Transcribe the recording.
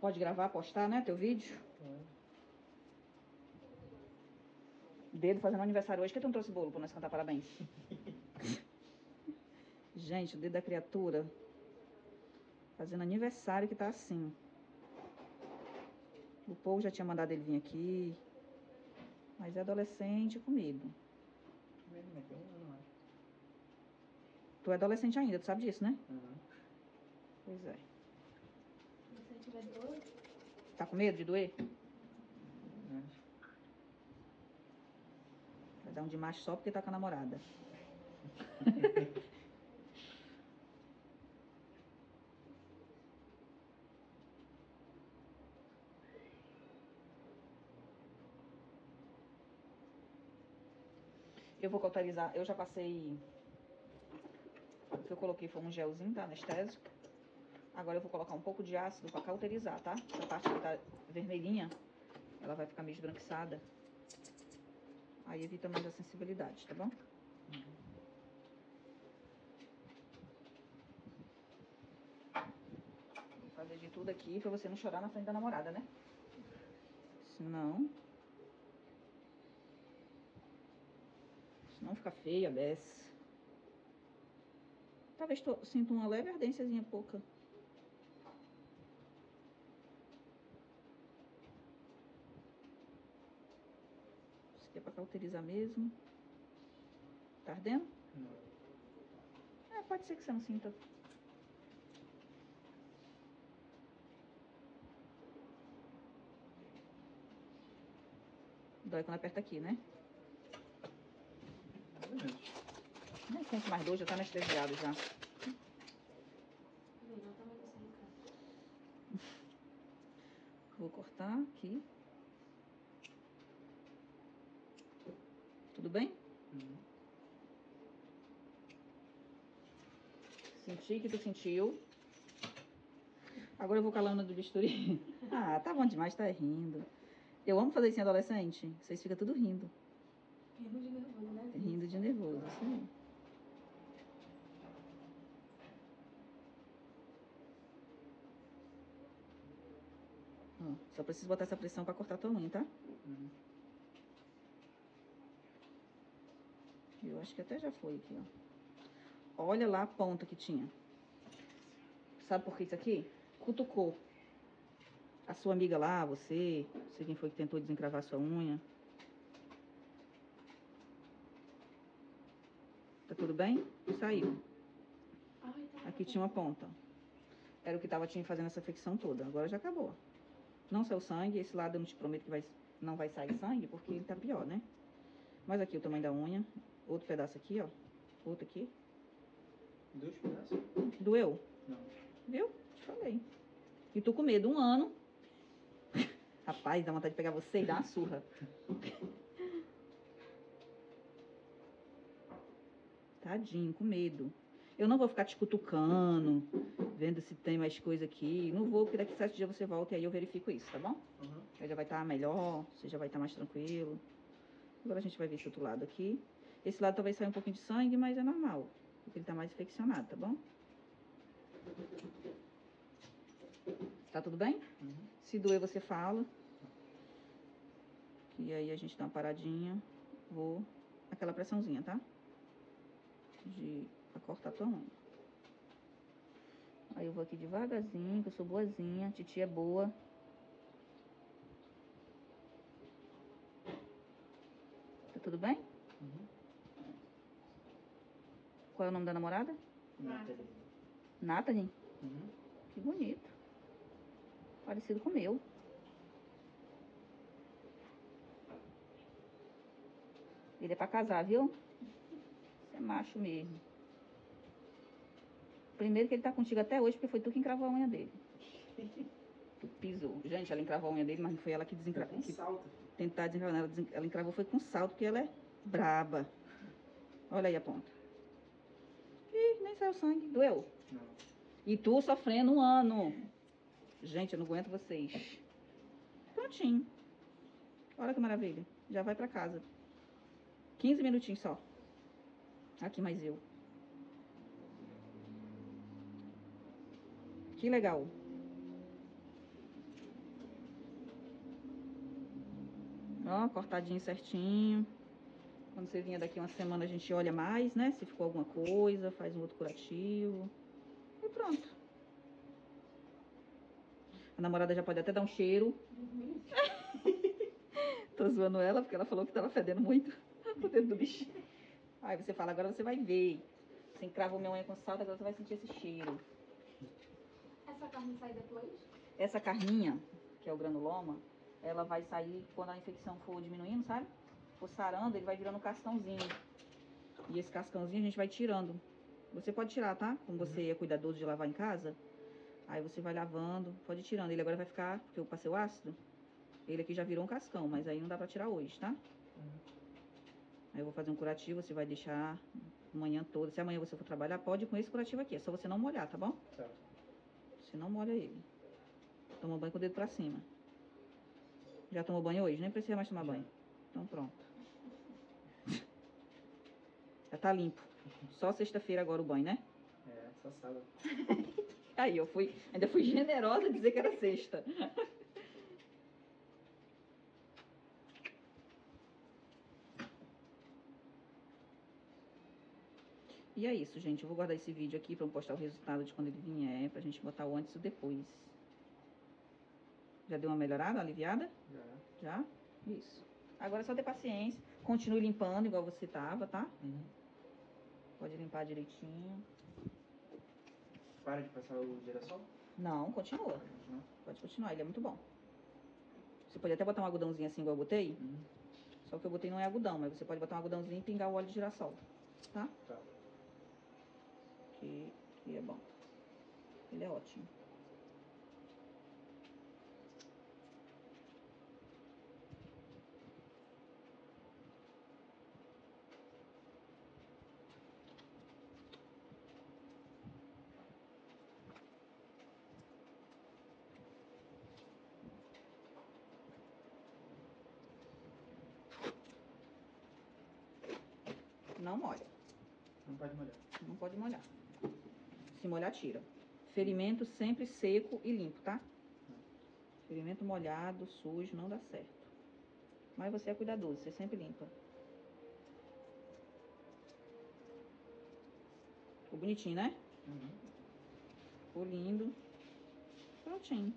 Pode gravar, postar, né, teu vídeo? Dedo fazendo aniversário hoje, que tu não trouxe bolo pra nós cantar parabéns? Gente, o dedo da criatura fazendo aniversário que tá assim. O povo já tinha mandado ele vir aqui. Mas é adolescente com medo. Tu é adolescente ainda, tu sabe disso, né? Uhum. Pois é. Tá com medo de doer? Vai dar um de macho só porque tá com a namorada. Eu vou cauterizar, eu já passei. O que eu coloquei foi um gelzinho, tá? Anestésico. Agora eu vou colocar um pouco de ácido pra cauterizar, tá? Essa parte que tá vermelhinha, ela vai ficar meio esbranquiçada. Aí evita mais a sensibilidade, tá bom? Vou fazer de tudo aqui pra você não chorar na frente da namorada, né? Senão... Senão fica feia Bess. Talvez tô, sinta uma leve ardênciazinha pouca. Cauterizar mesmo. Tá ardendo? Não. É, pode ser que você não sinta. Dói quando aperta aqui, né? Nem sente mais dor, já tá anestesiado já. tá. Vou cortar aqui. Tudo bem? Uhum. Senti que tu sentiu. Agora eu vou com a lâmina do bisturi. ah, tá bom demais, tá rindo. Eu amo fazer isso em adolescente. Vocês ficam tudo rindo. Rindo de nervoso, né? Rindo de nervoso, isso aí. Ó, só preciso botar essa pressão pra cortar tua unha, tá? Uhum. Eu acho que até já foi aqui, ó. Olha lá a ponta que tinha. Sabe por que isso aqui? Cutucou. A sua amiga lá, você, não sei quem foi que tentou desencravar sua unha. Tá tudo bem? Saiu. Ai. Aqui tinha uma ponta. Era o que tava te fazendo essa fricção toda. Agora já acabou. Não saiu sangue. Esse lado eu não te prometo que vai, não vai sair sangue, porque ele tá pior, né? Mas aqui o tamanho da unha. Outro pedaço aqui, ó. Outro aqui. Dois pedaços? Doeu? Não. Viu? Te falei. E tô com medo. Um ano. Rapaz, dá vontade de pegar você e dar uma surra. Tadinho, com medo. Eu não vou ficar te cutucando, vendo se tem mais coisa aqui. Não vou, porque daqui a sete dias você volta e aí eu verifico isso, tá bom? Uhum. Aí já vai estar melhor, você já vai estar mais tranquilo. Agora a gente vai ver esse outro lado aqui. Esse lado talvez saia um pouquinho de sangue, mas é normal. Porque ele tá mais infeccionado, tá bom? Tá tudo bem? Uhum. Se doer, você fala. E aí a gente dá uma paradinha. Vou. Aquela pressãozinha, tá? De. Pra cortar tua unha. Aí eu vou aqui devagarzinho, que eu sou boazinha. Titia é boa. Tá tudo bem? Uhum. Qual é o nome da namorada? Nathalie. Nathalie? Uhum. Que bonito. Parecido com o meu. Ele é pra casar, viu? Você é macho mesmo. Primeiro que ele tá contigo até hoje, porque foi tu que encravou a unha dele. Tu pisou. Gente, ela encravou a unha dele, mas não foi ela que desencravou. com Que salto. tentar desencravar. Ela, desen- ela encravou foi com salto, porque ela é braba. Olha aí a ponta. E nem saiu sangue, doeu. Não. E tu sofrendo um ano. Gente, eu não aguento vocês. Prontinho. Olha que maravilha. Já vai pra casa. 15 minutinhos só. Aqui mais eu. Que legal. Ó, cortadinho certinho. Você vier daqui uma semana a gente olha mais, né? Se ficou alguma coisa, faz um outro curativo. E pronto. A namorada já pode até dar um cheiro. Tô zoando ela porque ela falou que tava fedendo muito o dedo do bicho. Aí você fala, agora você vai ver. Você encravou minha unha com salto, agora você vai sentir esse cheiro. Essa carne sai depois? Essa carninha, que é o granuloma, ela vai sair quando a infecção for diminuindo, sabe? For sarando, ele vai virando um cascãozinho. E esse cascãozinho a gente vai tirando. Você pode tirar, tá? Como você é cuidadoso de lavar em casa, aí você vai lavando, pode ir tirando. Ele agora vai ficar, porque eu passei o ácido, ele aqui já virou um cascão, mas aí não dá pra tirar hoje, tá? Aí eu vou fazer um curativo, você vai deixar amanhã toda. Se amanhã você for trabalhar, pode ir com esse curativo aqui. É só você não molhar, tá bom? Certo. Você não molha ele. Toma banho com o dedo pra cima. Já tomou banho hoje? Nem precisa mais tomar banho. Então pronto. Já tá limpo. Só sexta-feira agora o banho, né? É, só sábado. Aí eu fui, ainda fui generosa dizer que era sexta. E é isso, gente. Eu vou guardar esse vídeo aqui pra eu postar o resultado de quando ele vier, pra gente botar o antes e o depois. Já deu uma melhorada, aliviada? Já. Já? Isso. Agora é só ter paciência. Continue limpando igual você tava, tá? Uhum. Pode limpar direitinho. Para de passar o girassol? Não, continua. Pode continuar, ele é muito bom. Você pode até botar um algodãozinho assim igual eu botei. Uhum. Só que eu botei não é algodão, mas você pode botar um algodãozinho e pingar o óleo de girassol. Tá? Tá. Que, que é bom. Ele é ótimo. Não molha. Não pode molhar. Não pode molhar. Se molhar, tira. Ferimento sempre seco e limpo, tá? Ferimento molhado, sujo, não dá certo. Mas você é cuidadoso, você sempre limpa. Ficou bonitinho, né? Uhum. Ficou lindo. Prontinho.